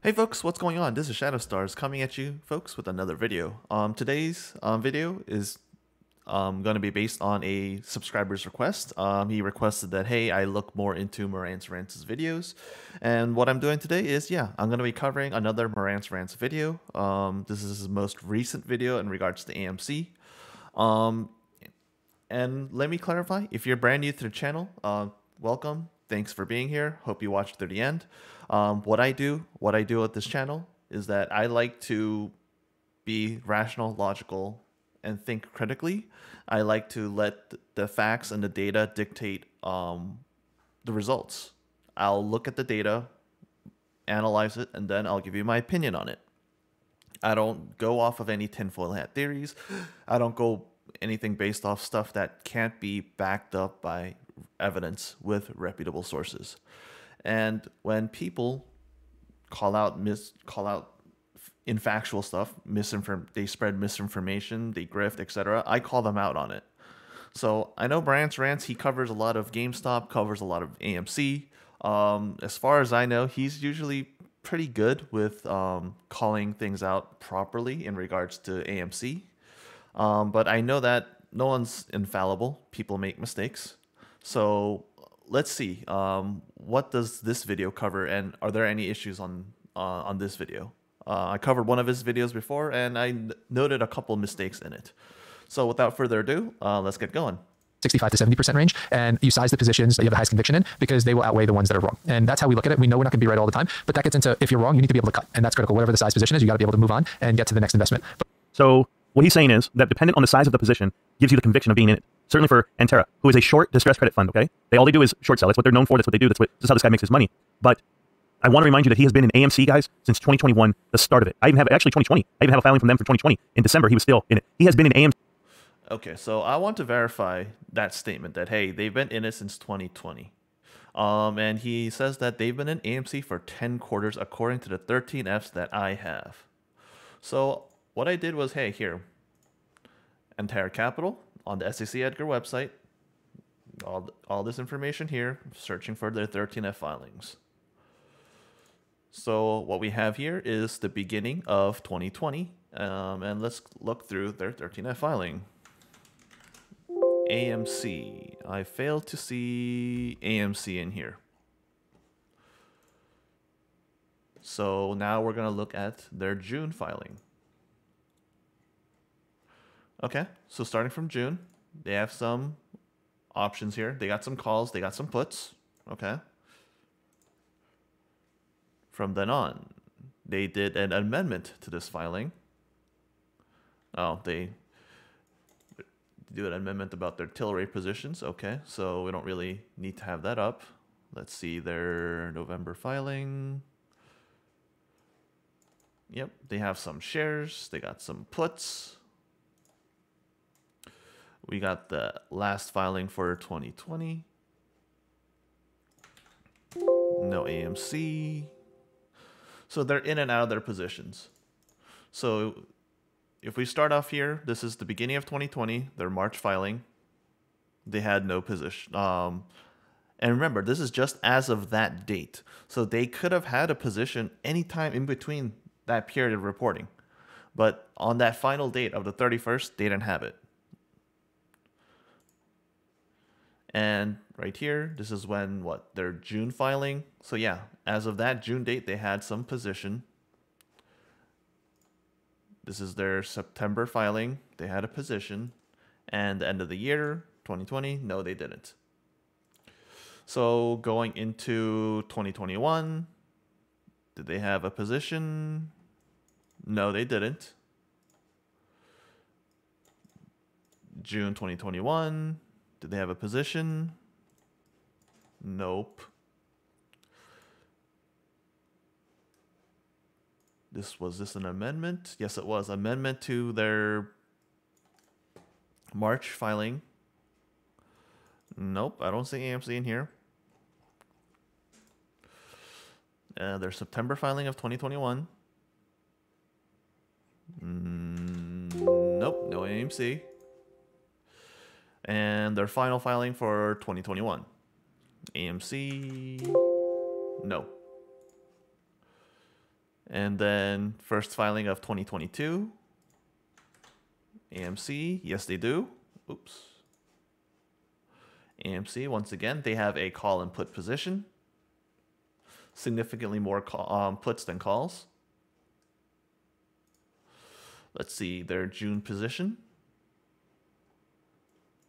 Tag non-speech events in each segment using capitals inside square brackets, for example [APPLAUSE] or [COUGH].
Hey folks, what's going on? This is Shadow Stars coming at you, folks, with another video. Um, today's um, video is um, going to be based on a subscriber's request. Um, he requested that, hey, I look more into Marantz Rantz' videos. And what I'm doing today is, yeah, I'm going to be covering another Marantz Rantz video. Um, this is his most recent video in regards to AMC. Um, and let me clarify, if you're brand new to the channel, uh, welcome. Thanks for being here. Hope you watched through the end. Um, what I do, what I do at this channel is that I like to be rational, logical, and think critically. I like to let the facts and the data dictate um, the results. I'll look at the data, analyze it, and then I'll give you my opinion on it. I don't go off of any tinfoil hat theories. I don't go anything based off stuff that can't be backed up by evidence with reputable sources. And when people call out mis call out infactual stuff, misinform they spread misinformation, they grift, etc. I call them out on it. So I know Marantz Rantz, he covers a lot of GameStop, covers a lot of AMC. Um, as far as I know, he's usually pretty good with um, calling things out properly in regards to AMC. Um, but I know that no one's infallible. People make mistakes. So let's see. Um, what does this video cover, and are there any issues on uh, on this video? Uh, I covered one of his videos before, and I noted a couple mistakes in it. So without further ado, uh, let's get going. 65 to 70% range, and you size the positions that you have the highest conviction in because they will outweigh the ones that are wrong. And that's how we look at it. We know we're not going to be right all the time, but that gets into if you're wrong, you need to be able to cut, and that's critical. Whatever the size position is, you got to be able to move on and get to the next investment. So what he's saying is that dependent on the size of the position gives you the conviction of being in it. Certainly for Antara, who is a short distressed credit fund, okay? They all they do is short sell. That's what they're known for. That's what they do. That's what how this guy makes his money. But I want to remind you that he has been in AMC, guys, since 2021, the start of it. I even have actually 2020. I even have a filing from them for 2020. In December, he was still in it. He has been in AMC. Okay, so I want to verify that statement that hey, they've been in it since 2020. Um, and he says that they've been in AMC for 10 quarters according to the 13Fs that I have. So what I did was, hey, here, Antara Capital on the SEC Edgar website. All, all this information here, searching for their 13F filings. So what we have here is the beginning of 2020, um, and let's look through their 13F filing. AMC. I failed to see AMC in here. So now we're going to look at their June filing. Okay, so starting from June, they have some options here. They got some calls, they got some puts. Okay. From then on, they did an amendment to this filing. Oh, they do an amendment about their Tilray positions. Okay, so we don't really need to have that up. Let's see their November filing. Yep, they have some shares. They got some puts. We got the last filing for 2020. No AMC. So they're in and out of their positions. So if we start off here, this is the beginning of 2020, their March filing. They had no position. Um, and remember, this is just as of that date. So they could have had a position anytime in between that period of reporting. But on that final date of the 31st, they didn't have it. And right here, this is when what their June filing. So yeah, as of that June date, they had some position. This is their September filing. They had a position. And the end of the year, 2020, no, they didn't. So going into 2021, did they have a position? No, they didn't. June 2021, did they have a position? Nope. This was this an amendment? Yes, it was. Amendment to their March filing. Nope, I don't see AMC in here. Uh, their September filing of 2021. Mm, nope, no AMC and their final filing for 2021. AMC, no. And then first filing of 2022. AMC, yes, they do. Oops. AMC, once again, they have a call and put position. Significantly more call, um, puts than calls. Let's see their June position.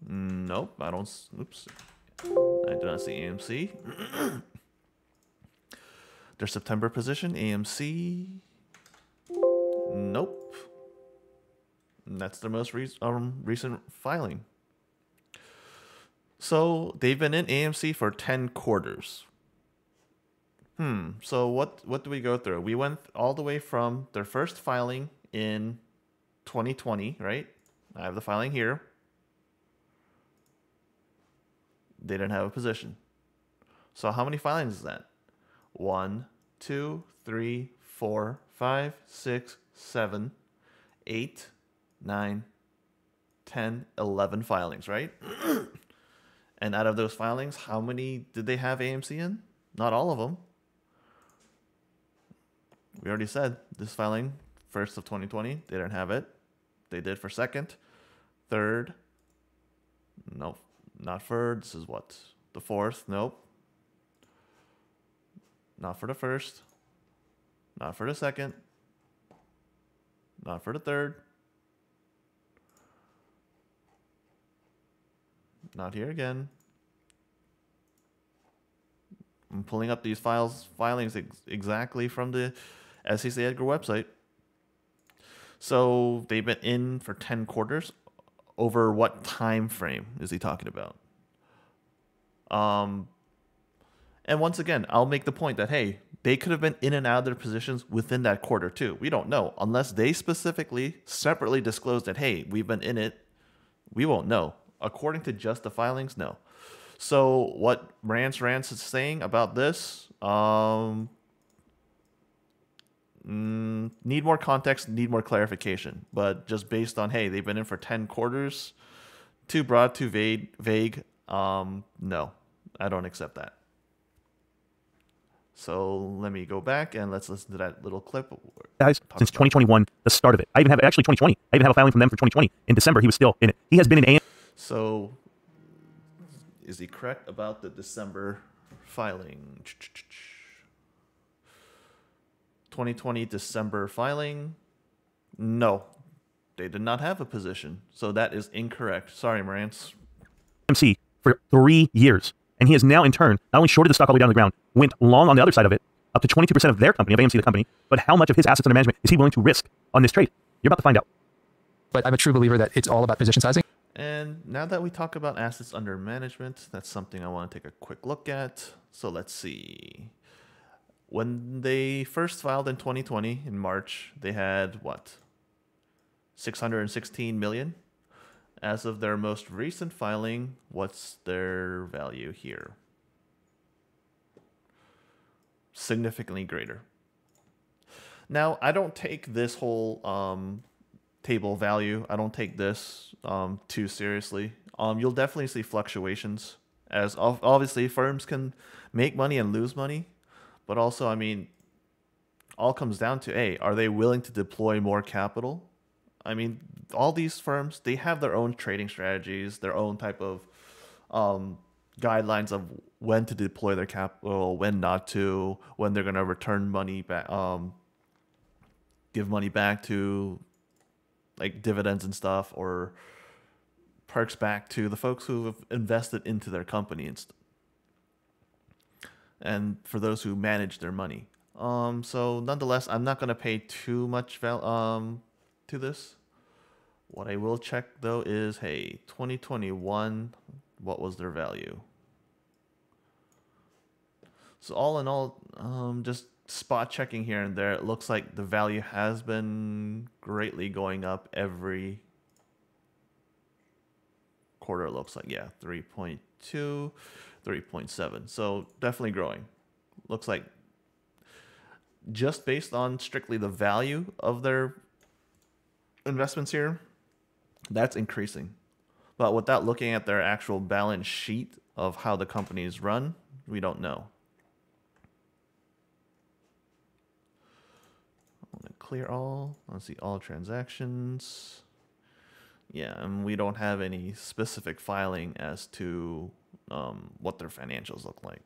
Nope, I don't. Oops. I do not see AMC. [CLEARS THROAT] their September position, AMC. Nope. And that's their most re- um, recent filing. So they've been in AMC for 10 quarters. Hmm. So what what do we go through? We went all the way from their first filing in 2020, right? I have the filing here. They didn't have a position. So how many filings is that? One, two, three, four, five, six, seven, eight, nine, 10, 11 filings, right? [CLEARS THROAT] and out of those filings, how many did they have AMC in? Not all of them. We already said this filing, first of 2020, they didn't have it. They did for second, third, no, not for, this is what? The fourth, nope. Not for the first, not for the second, not for the third, Not here again. I'm pulling up these files filings ex- exactly from the SEC Edgar website. So they've been in for 10 quarters. Over what time frame is he talking about? Um, and once again, I'll make the point that hey, they could have been in and out of their positions within that quarter too. We don't know unless they specifically separately disclose that hey, we've been in it. We won't know. According to just the filings, no. So what Rance Rance is saying about this, um, mm, need more context, need more clarification. But just based on hey, they've been in for ten quarters, too broad, too vague. Vague. Um, no, I don't accept that. So let me go back and let's listen to that little clip. Guys, since 2021, the start of it. I even have actually 2020. I even have a filing from them for 2020. In December, he was still in it. He has been in AM. So, is he correct about the December filing? 2020 December filing? No, they did not have a position. So that is incorrect. Sorry, Marantz. MC for three years. And he has now, in turn, not only shorted the stock all the way down to the ground, went long on the other side of it, up to 22% of their company, of AMC, the company, but how much of his assets under management is he willing to risk on this trade? You're about to find out. But I'm a true believer that it's all about position sizing. And now that we talk about assets under management, that's something I want to take a quick look at. So let's see. When they first filed in 2020 in March, they had what? 616 million. As of their most recent filing, what's their value here? Significantly greater. Now, I don't take this whole um, table value. I don't take this um, too seriously. Um, you'll definitely see fluctuations as obviously firms can make money and lose money, but also I mean, all comes down to a are they willing to deploy more capital? I mean, all these firms they have their own trading strategies, their own type of um, guidelines of when to deploy their capital, when not to, when they're going to return money back, um, give money back to like dividends and stuff or perks back to the folks who have invested into their company and st- and for those who manage their money. Um, so nonetheless, I'm not gonna pay too much val- um to this. What I will check though is, hey, 2021, what was their value? So all in all, um, just spot checking here and there, it looks like the value has been greatly going up every quarter. It looks like, yeah, 3.2, 3.7. So definitely growing. Looks like just based on strictly the value of their investments here, that's increasing. But without looking at their actual balance sheet of how the companies run, we don't know. I'm gonna clear all. Let's see all transactions. Yeah, and we don't have any specific filing as to um, what their financials look like.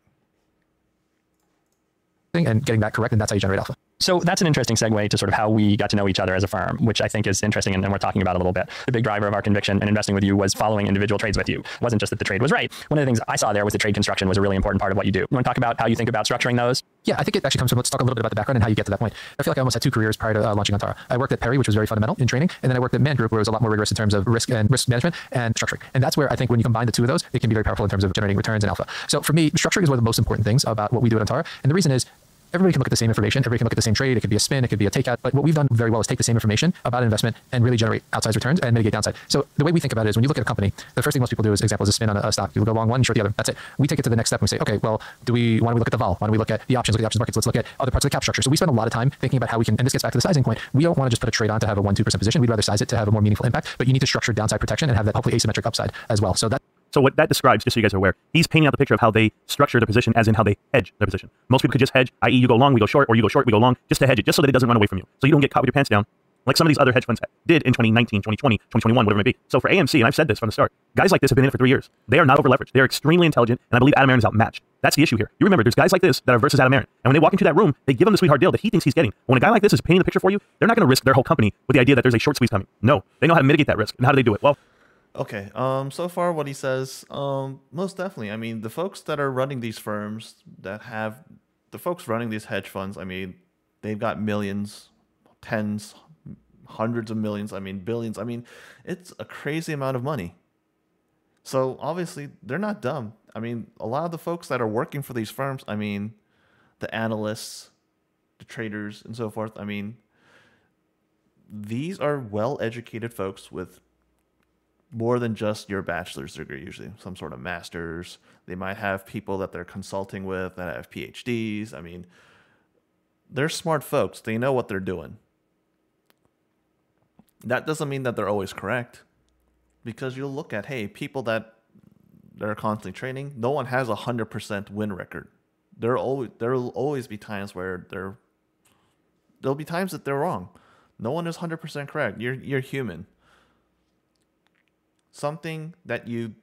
And getting that correct, and that's how you generate alpha. So that's an interesting segue to sort of how we got to know each other as a firm, which I think is interesting and, and, we're talking about a little bit. The big driver of our conviction in investing with you was following individual trades with you. It wasn't just that the trade was right. One of the things I saw there was the trade construction was a really important part of what you do. You want to talk about how you think about structuring those? Yeah, I think it actually comes from, let's talk a little bit about the background and how you get to that point. I feel like I almost had two careers prior to uh, launching Antara. I worked at Perry, which was very fundamental in training, and then I worked at Man Group, where it was a lot more rigorous in terms of risk and risk management and structuring. And that's where I think when you combine the two of those, it can be very powerful in terms of generating returns and alpha. So for me, structuring is one of the most important things about what we do at Antara. And the reason is everybody can look at the same information. Everybody can look at the same trade. It could be a spin. It could be a takeout. But what we've done very well is take the same information about an investment and really generate outsized returns and mitigate downside. So the way we think about it is when you look at a company, the first thing most people do is, example, is a spin on a, stock. You go long one, short the other. That's it. We take it to the next step and we say, okay, well, do we, don't we look at the vol? Why don't we look at the options, look at the options markets? Let's look at other parts of the cap structure. So we spend a lot of time thinking about how we can, and this gets back to the sizing point. We don't want to just put a trade on to have a one, 2% position. We'd rather size it to have a more meaningful impact, but you need to structure downside protection and have that hopefully asymmetric upside as well. So that so what that describes, just so you guys are aware, he's painting out the picture of how they structure their position, as in how they hedge their position. Most people could just hedge, i.e., you go long, we go short, or you go short, we go long, just to hedge it, just so that it doesn't run away from you. So you don't get caught with your pants down, like some of these other hedge funds did in 2019, 2020, 2021, whatever it may be. So for AMC, and I've said this from the start, guys like this have been in it for three years. They are not over leveraged. They are extremely intelligent, and I believe Adam Aron is outmatched. That's the issue here. You remember, there's guys like this that are versus Adam Aron, and when they walk into that room, they give him the sweetheart deal that he thinks he's getting. When a guy like this is painting the picture for you, they're not going to risk their whole company with the idea that there's a short squeeze coming. No, they know how to mitigate that risk, and how do they do it? Well, Okay. Um. So far, what he says, um, most definitely. I mean, the folks that are running these firms that have the folks running these hedge funds. I mean, they've got millions, tens, hundreds of millions. I mean, billions. I mean, it's a crazy amount of money. So obviously, they're not dumb. I mean, a lot of the folks that are working for these firms. I mean, the analysts, the traders, and so forth. I mean, these are well-educated folks with more than just your bachelor's degree, usually some sort of master's. They might have people that they're consulting with that have PhDs. I mean, they're smart folks. They know what they're doing. That doesn't mean that they're always correct because you'll look at, hey, people that they're constantly training, no one has a 100% win record. There always there will always be times where they're there'll be times that they're wrong. No one is 100% correct. You're you're human something that you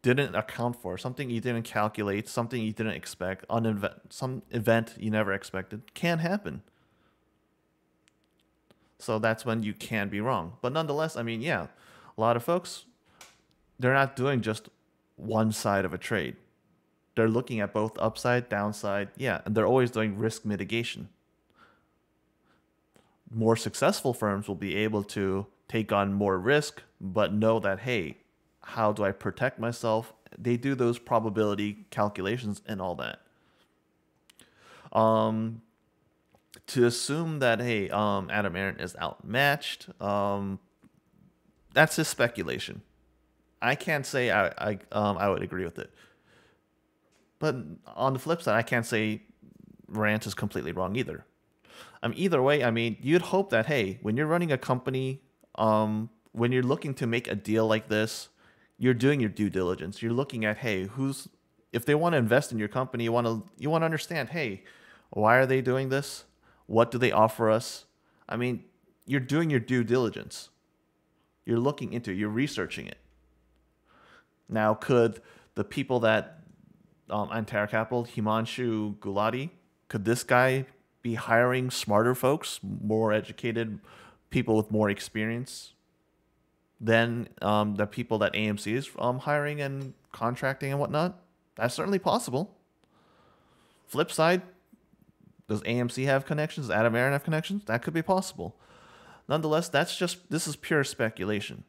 didn't account for, something you didn't calculate, something you didn't expect, some event you never expected can happen. So that's when you can be wrong. But nonetheless, I mean, yeah, a lot of folks, they're not doing just one side of a trade. They're looking at both upside, downside, yeah, and they're always doing risk mitigation. More successful firms will be able to take on more risk, but know that, hey, how do I protect myself? They do those probability calculations and all that. Um, to assume that hey, um, Adam Aron is outmatched, um, that's his speculation. I can't say I I um I would agree with it. But on the flip side, I can't say Rant is completely wrong either. Um, either way, I mean, you'd hope that hey, when you're running a company, um, when you're looking to make a deal like this, you're doing your due diligence. You're looking at, hey, who's if they want to invest in your company, you want to you want to understand, hey, why are they doing this? What do they offer us? I mean, you're doing your due diligence. You're looking into it, you're researching it. Now, could the people that um, Antara Capital, Himanshu Gulati, could this guy be hiring smarter folks, more educated people with more experience? Than um, the people that AMC is um, hiring and contracting and whatnot. That's certainly possible. Flip side, does AMC have connections? Does Adam Aron have connections? That could be possible. Nonetheless, that's just this is pure speculation.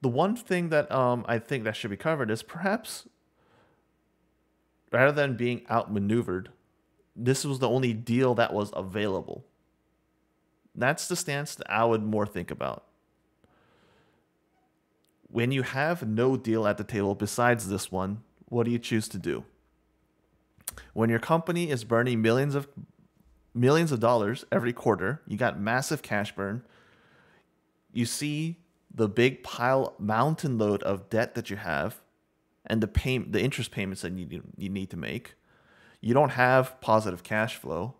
The one thing that um, I think that should be covered is perhaps rather than being outmaneuvered, this was the only deal that was available. That's the stance that I would more think about when you have no deal at the table besides this one, what do you choose to do? When your company is burning millions of millions of dollars every quarter, you got massive cash burn. You see the big pile mountain load of debt that you have and the pay, the interest payments that you, you need to make. You don't have positive cash flow.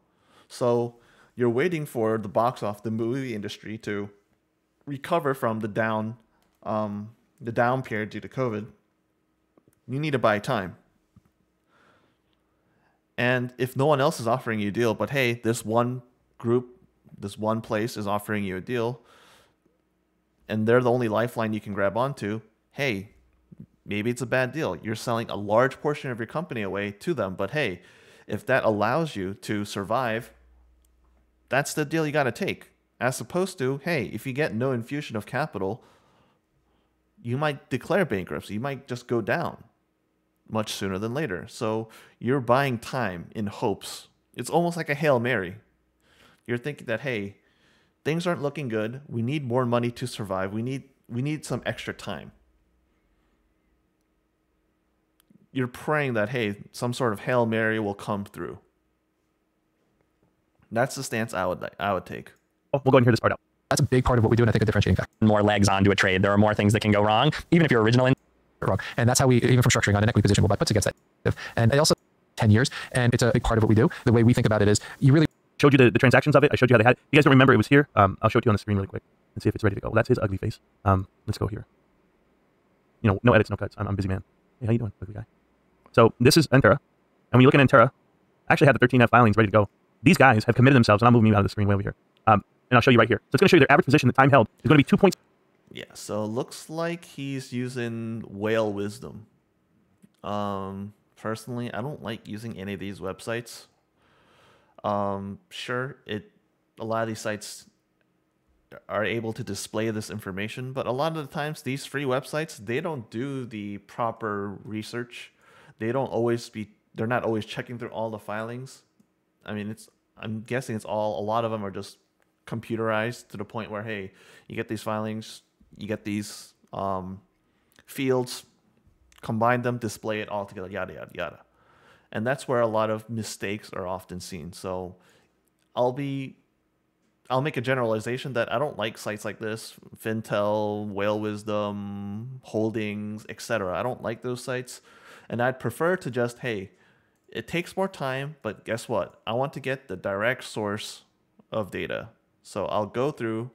So you're waiting for the box off the movie industry to recover from the down um, the down period due to COVID, you need to buy time. And if no one else is offering you a deal, but hey, this one group, this one place is offering you a deal, and they're the only lifeline you can grab onto, hey, maybe it's a bad deal. You're selling a large portion of your company away to them, but hey, if that allows you to survive, that's the deal you got to take. As opposed to, hey, if you get no infusion of capital, you might declare bankruptcy. You might just go down much sooner than later. So you're buying time in hopes. It's almost like a Hail Mary. You're thinking that, hey, things aren't looking good. We need more money to survive. We need we need some extra time. You're praying that hey, some sort of Hail Mary will come through. That's the stance I would I would take. Oh, we'll go ahead and hear this part out. That's a big part of what we do, and I think a differentiating factor. More legs onto a trade. There are more things that can go wrong, even if your original in- Wrong, and that's how we, even from structuring on an equity position, we'll buy puts against that. And I also 10 years, and it's a big part of what we do. The way we think about it is, you really Showed you the, the transactions of it. I showed you how they had it. You guys don't remember it was here. Um, I'll show it to you on the screen really quick and see if it's ready to go. Well, that's his ugly face. Um, let's go here. You know, no edits, no cuts. I'm, I'm a busy man. Hey, how you doing, ugly guy? So this is Antara. And when you look at Antara, I actually had the 13F filings ready to go. These guys have committed themselves, and I'm moving you out of the screen way over here. Um, and I'll show you right here. So it's going to show you their average position, the time held is going to be two points. Yeah, so it looks like he's using whale wisdom. Um, personally, I don't like using any of these websites. Um, sure, it a lot of these sites are able to display this information, but a lot of the times these free websites they don't do the proper research. They don't always be they're not always checking through all the filings. I mean, it's I'm guessing it's all a lot of them are just computerized to the point where hey, you get these filings, you get these um, fields, combine them, display it all together, yada yada yada, and that's where a lot of mistakes are often seen. So I'll be I'll make a generalization that I don't like sites like this, Fintel, Whale Wisdom, Holdings, etc. I don't like those sites, and I'd prefer to just hey, it takes more time, but guess what? I want to get the direct source of data. So I'll go through,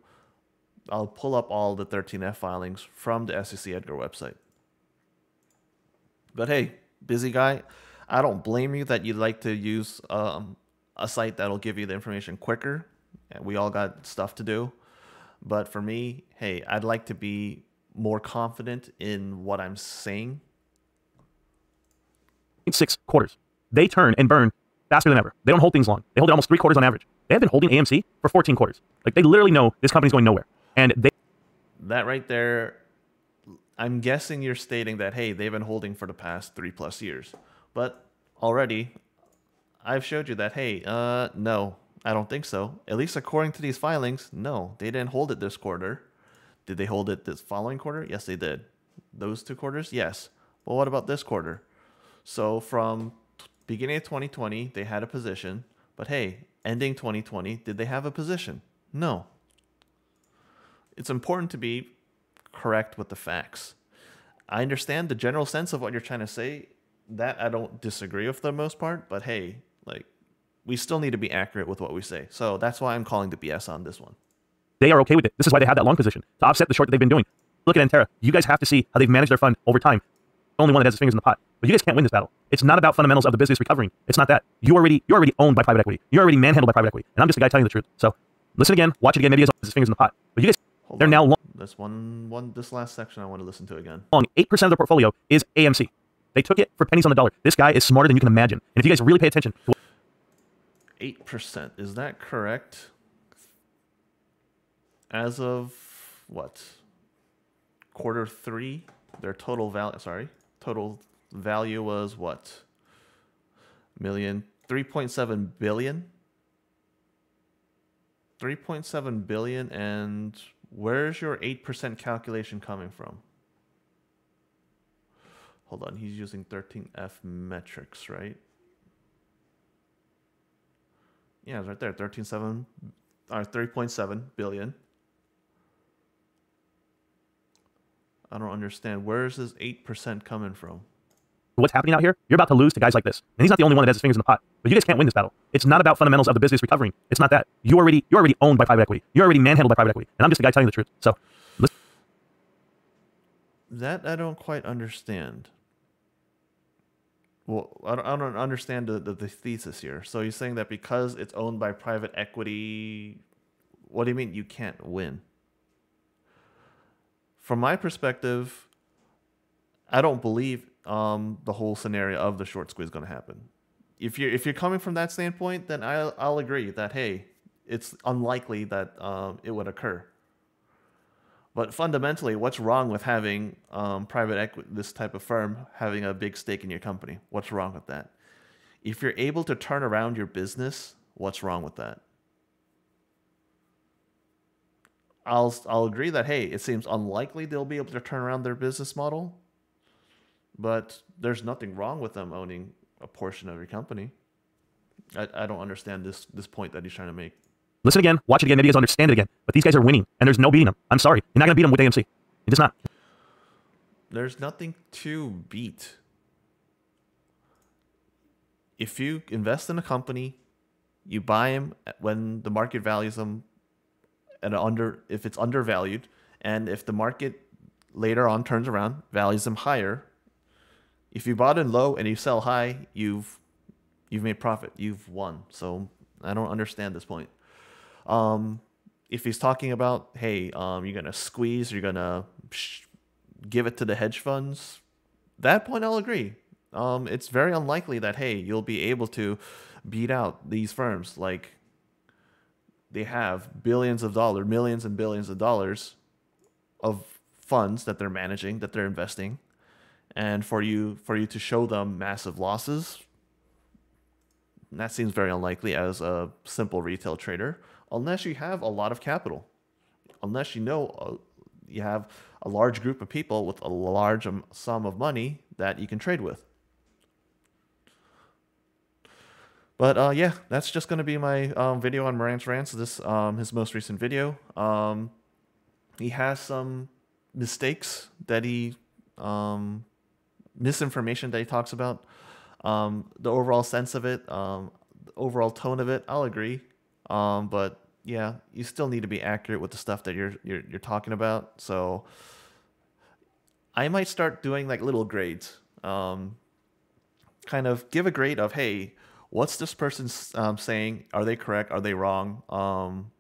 I'll pull up all the 13F filings from the SEC Edgar website. But hey, busy guy, I don't blame you that you'd like to use um, a site that'll give you the information quicker. And we all got stuff to do. But for me, hey, I'd like to be more confident in what I'm saying. Six quarters. They turn and burn faster than ever. They don't hold things long. They hold it almost three quarters on average. They have been holding AMC for 14 quarters. Like they literally know this company's going nowhere. And they That right there, I'm guessing you're stating that, hey, they've been holding for the past three plus years. But already, I've showed you that, hey, uh, no, I don't think so. At least according to these filings, no, they didn't hold it this quarter. Did they hold it this following quarter? Yes, they did. Those two quarters? Yes. But what about this quarter? So from beginning of 2020, they had a position. But hey, ending 2020, did they have a position? No. It's important to be correct with the facts. I understand the general sense of what you're trying to say. That I don't disagree with the most part, but hey, like we still need to be accurate with what we say. So that's why I'm calling the BS on this one. they are okay with it. This is why they had that long position to offset the short that they've been doing. Look at Antara. You guys have to see how they've managed their fund over time. Only one that has his fingers in the pot. But you guys can't win this battle. It's not about fundamentals of the business recovering. It's not that. You already you're already owned by private equity. You're already manhandled by private equity. And I'm just a guy telling you the truth. So listen again, watch it again. Maybe he has his fingers in the pot. But you guys, Hold they're on. now long. This one, one, this last section I want to listen to again. long. 8% of their portfolio is AMC. They took it for pennies on the dollar. This guy is smarter than you can imagine. And if you guys really pay attention Eight percent. Is that correct? As of what? Quarter three, their total value. Sorry, total value was what? Million. Three point seven billion. Three point seven billion, and where's your eight percent calculation coming from? Hold on, he's using 13F metrics, right? Yeah, it's right there. 13.7 or uh, 3.7 billion. I don't understand. Where is this 8% coming from? what's happening out here, you're about to lose to guys like this. And he's not the only one that has his fingers in the pot. But you guys can't win this battle. It's not about fundamentals of the business recovering. It's not that. You already you're already owned by private equity. You're already manhandled by private equity. And I'm just a guy telling you the truth. So That I don't quite understand. Well, I don't, I don't understand the, the, the thesis here. So you're saying that because it's owned by private equity, what do you mean you can't win? From my perspective, I don't believe um, the whole scenario of the short squeeze is going to happen. If you're if you're coming from that standpoint, then I'll I'll agree that hey, it's unlikely that um, it would occur. But fundamentally, what's wrong with having um, private equity, this type of firm, having a big stake in your company? What's wrong with that? If you're able to turn around your business, what's wrong with that? I'll I'll agree that hey, it seems unlikely they'll be able to turn around their business model, but there's nothing wrong with them owning a portion of your company. I, I don't understand this this point that he's trying to make. listen again, watch it again, maybe you guys understand it again. But these guys are winning, and there's no beating them. I'm sorry. You're not going to beat them with AMC. You're just not. There's nothing to beat. If you invest in a company, you buy them when the market values them at under if it's undervalued, and if the market later on turns around values them higher. If you bought in low and you sell high, you've you've made profit. You've won. So I don't understand this point. Um, if he's talking about, hey, um, you're gonna squeeze, you're gonna give it to the hedge funds, that point I'll agree. Um, it's very unlikely that hey, you'll be able to beat out these firms like they have billions of dollars, millions and billions of dollars of funds that they're managing, that they're investing, and for you for you to show them massive losses, that seems very unlikely as a simple retail trader, unless you have a lot of capital, unless you know uh, you have a large group of people with a large um, sum of money that you can trade with. But uh, yeah, that's just going to be my um, video on Marantz Rantz. This um, his most recent video. Um, he has some mistakes that he um, misinformation that he talks about. Um, the overall sense of it, um, the overall tone of it, I'll agree. But yeah, you still need to be accurate with the stuff that you're you're, you're talking about. So I might start doing like little grades. Kind of give a grade of hey, what's this person um, saying? Are they correct? Are they wrong? Um,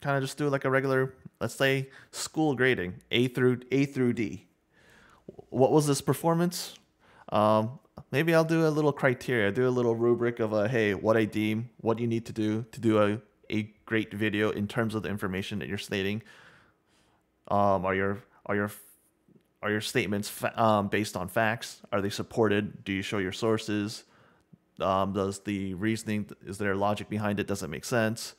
kind of just do like a regular, let's say school grading, A through A through D. What was this performance? Um, maybe I'll do a little criteria, do a little rubric of a hey, what I deem, what you need to do to do a, a great video in terms of the information that you're stating. Um, are your are your are your statements um, based on facts? Are they supported? Do you show your sources? Um, does the reasoning is there logic behind it? Does it make sense?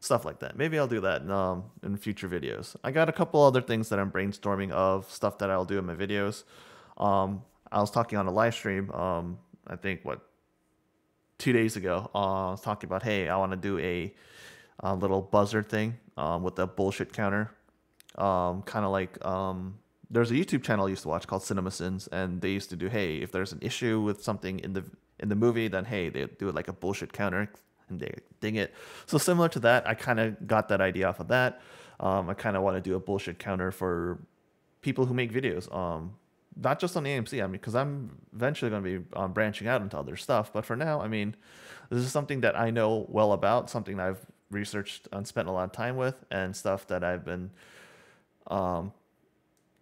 Stuff like that. Maybe I'll do that in, um, in future videos. I got a couple other things that I'm brainstorming of stuff that I'll do in my videos. Um, I was talking on a live stream. Um, I think what two days ago. Uh, I was talking about hey, I want to do a, a little buzzard thing um, with a bullshit counter, um, kind of like um, there's a YouTube channel I used to watch called Cinema Sins, and they used to do hey, if there's an issue with something in the in the movie, then hey, they do it like a bullshit counter and they ding it. So similar to that, I kind of got that idea off of that. Um, I kind of want to do a bullshit counter for people who make videos. Um, not just on AMC, I mean, because I'm eventually going to be um, branching out into other stuff. But for now, I mean, this is something that I know well about, something that I've researched and spent a lot of time with, and stuff that I've been. Um,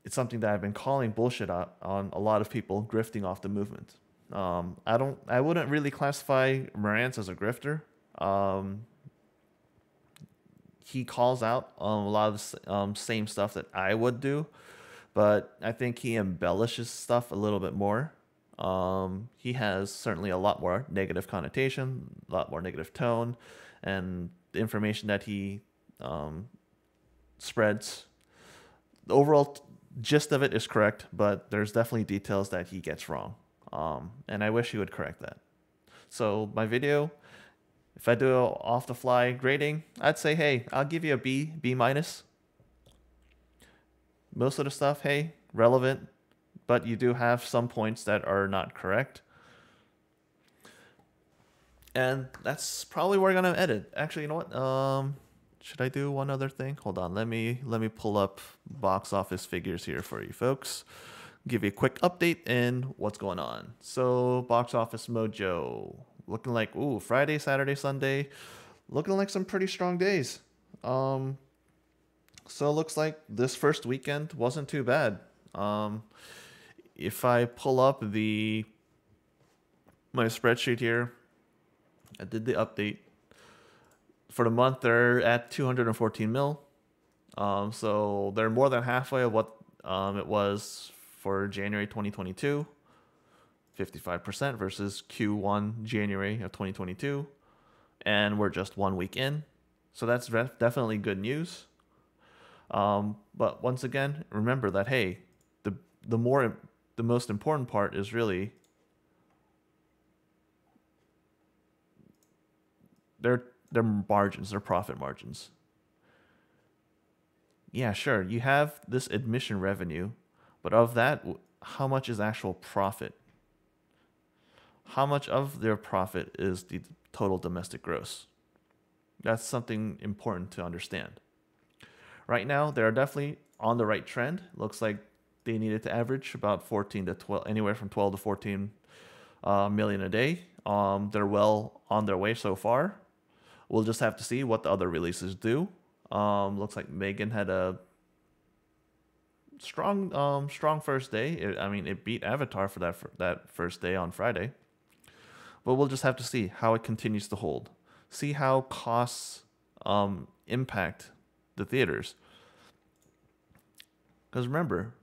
it's something that I've been calling bullshit on, on a lot of people grifting off the movement. Um, I don't. I wouldn't really classify Marantz as a grifter. Um, he calls out um, a lot of um, same stuff that I would do, but I think he embellishes stuff a little bit more. Um, he has certainly a lot more negative connotation, a lot more negative tone, and the information that he um, spreads. The overall gist of it is correct, but there's definitely details that he gets wrong. Um, and I wish he would correct that. So my video, if I do off the fly grading, I'd say, hey, I'll give you a B, B minus. Most of the stuff, hey, relevant, but you do have some points that are not correct. And that's probably where I'm gonna edit. Actually, you know what? Um, should I do one other thing? Hold on. Let me let me pull up box office figures here for you folks. Give you a quick update in what's going on. So, box office mojo looking like ooh Friday, Saturday, Sunday, looking like some pretty strong days. Um, so it looks like this first weekend wasn't too bad. Um, if I pull up the my spreadsheet here, I did the update for the month. They're at 214 mil. Um, so they're more than halfway of what um, it was for January 2022. 55% versus Q1 January of 2022. And we're just one week in. So that's definitely good news. Um, but once again, remember that hey, the the more the most important part is really their their margins, their profit margins. Yeah, sure, you have this admission revenue, but of that, how much is actual profit? How much of their profit is the total domestic gross? That's something important to understand. Right now, they're definitely on the right trend. Looks like they needed to average about 14 to 12, anywhere from 12 to 14 uh, million a day. Um, they're well on their way so far. We'll just have to see what the other releases do. Um, looks like Megan had a strong, um, strong first day. It, I mean, it beat Avatar for that for that first day on Friday. But we'll just have to see how it continues to hold. See how costs um, impact the theaters. Because remember,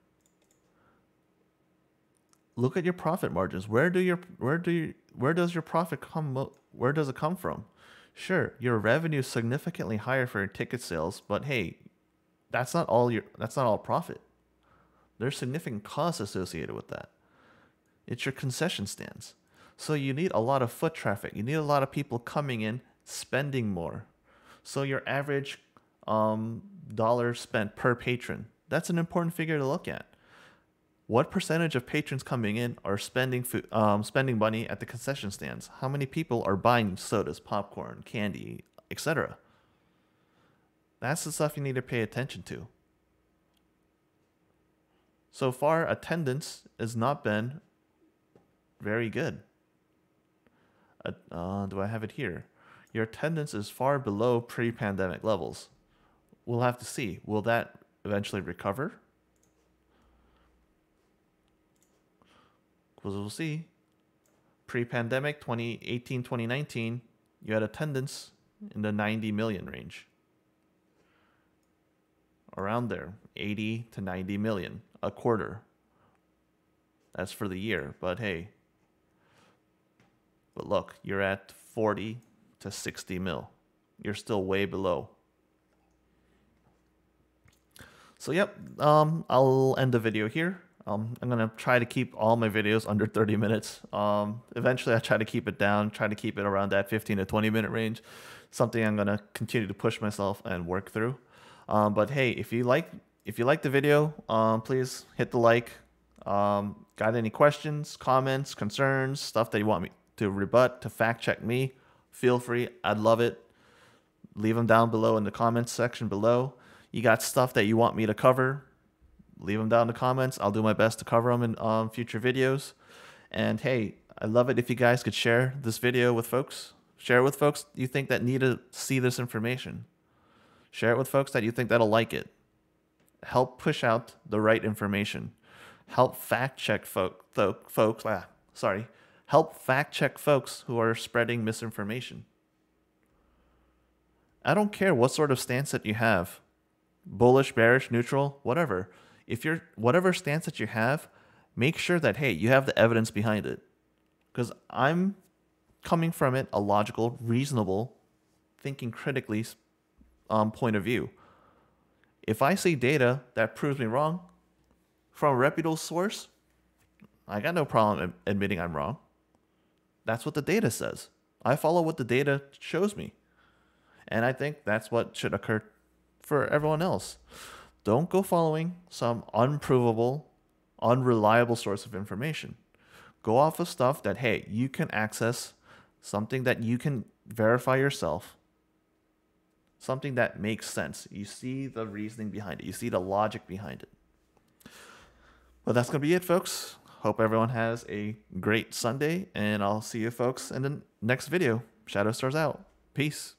look at your profit margins. Where do your where do you, where does your profit come? Where does it come from? Sure, your revenue is significantly higher for your ticket sales, but hey, that's not all your that's not all profit. There's significant costs associated with that. It's your concession stands. So you need a lot of foot traffic. You need a lot of people coming in, spending more. So your average um, dollars spent per patron. That's an important figure to look at. What percentage of patrons coming in are spending food, um, spending money at the concession stands? How many people are buying sodas, popcorn, candy, etc.? That's the stuff you need to pay attention to. So far, attendance has not been very good. Uh, do I have it here? Your attendance is far below pre pandemic levels we'll have to see. Will that eventually recover? Because we'll see. Pre pandemic, 2018, 2019, you had attendance in the 90 million range. Around there, 80 to 90 million a quarter. That's for the year, but hey. But look, you're at 40 to 60 mil. You're still way below so yep, um, I'll end the video here. Um, I'm gonna try to keep all my videos under 30 minutes. Um, eventually, I try to keep it down, try to keep it around that 15 to 20 minute range. Something I'm gonna continue to push myself and work through. Um, but hey, if you like if you like the video, um, please hit the like. Um, got any questions, comments, concerns, stuff that you want me to rebut, to fact check me? Feel free. I'd love it. Leave them down below in the comments section below you got stuff that you want me to cover, leave them down in the comments. I'll do my best to cover them in um, future videos. And hey, I love it if you guys could share this video with folks. Share it with folks you think that need to see this information. Share it with folks that you think that'll like it. Help push out the right information. Help fact check folk, folks. Ah, sorry. Help fact check folks who are spreading misinformation. I don't care what sort of stance that you have bullish, bearish, neutral, whatever. If you're whatever stance that you have, make sure that hey, you have the evidence behind it. Because I'm coming from it a logical, reasonable, thinking critically um, point of view. If I see data that proves me wrong from a reputable source, I got no problem admitting I'm wrong. That's what the data says. I follow what the data shows me. And I think that's what should occur for everyone else. Don't go following some unprovable unreliable source of information. Go off of stuff that, hey, you can access, something that you can verify yourself, something that makes sense. You see the reasoning behind it, you see the logic behind it. Well, that's going to be it, folks. Hope everyone has a great Sunday, and I'll see you folks in the next video. Shadow Stars out. Peace.